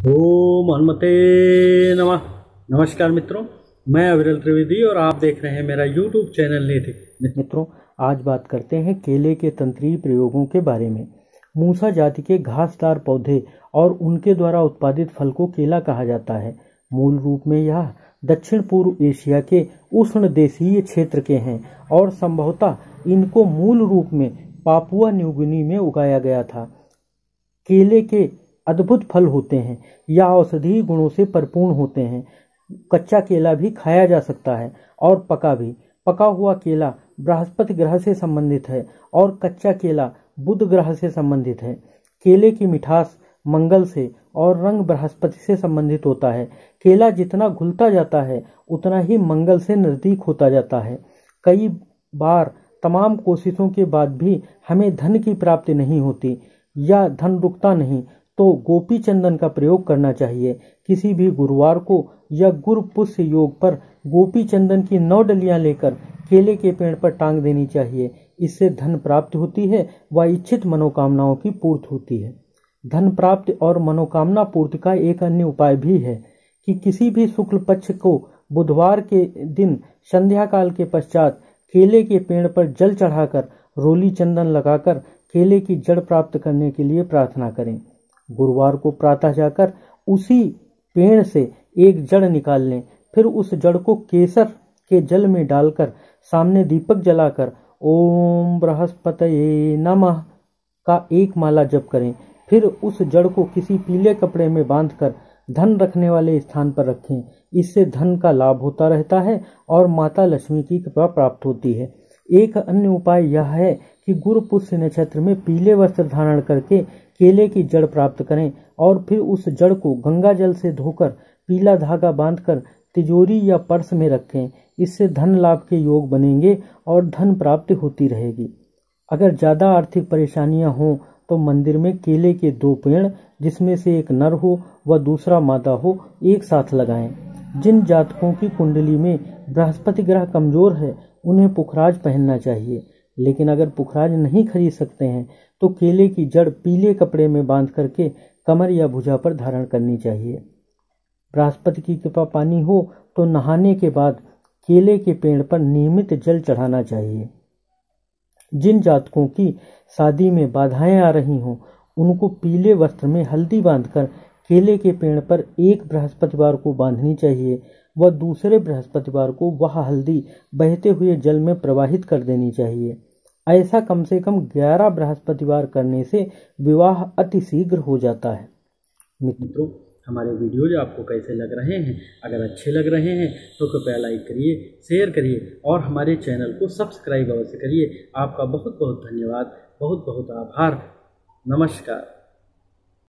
ओम हनुमते नमः। नमस्कार मित्रों, मैं अविरल त्रिवेदी और आप देख रहे हैं मेरा यूट्यूब चैनल नीति। मित्रों, आज बात करते हैं केले के तंत्रीय प्रयोगों के बारे में। मूसा जाति के घासदार पौधे और उनके द्वारा उत्पादित फल को केला कहा जाता है। मूल रूप में यह दक्षिण पूर्व एशिया के उष्ण देशीय क्षेत्र के हैं और संभवतः इनको मूल रूप में पापुआ न्यूगिनी में उगाया गया था। केले के अद्भुत फल होते हैं, या औषधीय गुणों से परिपूर्ण होते हैं। कच्चा केला भी खाया जा सकता है, और पका भी। पका हुआ केला बृहस्पति ग्रह से संबंधित है, और कच्चा केला बुध ग्रह से संबंधित है। केले की मिठास मंगल से और रंग बृहस्पति से संबंधित होता है। केला जितना घुलता जाता है, उतना ही मंगल से नज़दीक होता जाता है। कई बार तमाम कोशिशों के बाद भी हमें धन की प्राप्ति नहीं होती, या धन रुकता नहीं तो गोपी चंदन का प्रयोग करना चाहिए। किसी भी गुरुवार को या गुरु पुष्य योग पर गोपी चंदन की नौ डलियाँ लेकर केले के पेड़ पर टांग देनी चाहिए। इससे धन प्राप्त होती है व इच्छित मनोकामनाओं की पूर्ति होती है। धन प्राप्ति और मनोकामना पूर्ति का एक अन्य उपाय भी है कि किसी भी शुक्ल पक्ष को बुधवार के दिन संध्या काल के पश्चात केले के पेड़ पर जल चढ़ाकर रोली चंदन लगाकर केले की जड़ प्राप्त करने के लिए प्रार्थना करें। गुरुवार को प्रातः जाकर उसी पेड़ से एक जड़ निकाल लें। फिर उस जड़ को केसर के जल में डालकर सामने दीपक जलाकर ओम बृहस्पत नमः का एक माला जप करें। फिर उस जड़ को किसी पीले कपड़े में बांधकर धन रखने वाले स्थान पर रखें। इससे धन का लाभ होता रहता है और माता लक्ष्मी की कृपा प्राप्त होती है। एक अन्य उपाय यह है कि गुरु पुष्य नक्षत्र में पीले वस्त्र धारण करके केले की जड़ प्राप्त करें और फिर उस जड़ को गंगा जल से धोकर पीला धागा बांधकर तिजोरी या पर्स में रखें। इससे धन लाभ के योग बनेंगे और धन प्राप्ति होती रहेगी। अगर ज़्यादा आर्थिक परेशानियाँ हों तो मंदिर में केले के दो पेड़, जिसमें से एक नर हो व दूसरा मादा हो, एक साथ लगाएँ। जिन जातकों की कुंडली में बृहस्पति ग्रह कमज़ोर है उन्हें पुखराज पहनना चाहिए। लेकिन अगर पुखराज नहीं खरीद सकते हैं तो केले की जड़ पीले कपड़े में बाँध करके कमर या भुजा पर धारण करनी चाहिए। बृहस्पति की कृपा पानी हो तो नहाने के बाद केले के पेड़ पर नियमित जल चढ़ाना चाहिए। जिन जातकों की शादी में बाधाएँ आ रही हों, उनको पीले वस्त्र में हल्दी बांधकर केले के पेड़ पर एक बृहस्पतिवार को बांधनी चाहिए। व दूसरे बृहस्पतिवार को वह हल्दी बहते हुए जल में प्रवाहित कर देनी चाहिए। ऐसा कम से कम ग्यारह बृहस्पतिवार करने से विवाह अति शीघ्र हो जाता है। मित्रों, हमारे वीडियोज़ आपको कैसे लग रहे हैं, अगर अच्छे लग रहे हैं तो कृपया लाइक करिए, शेयर करिए और हमारे चैनल को सब्सक्राइब अवश्य करिए। आपका बहुत बहुत धन्यवाद बहुत बहुत आभार। नमस्कार।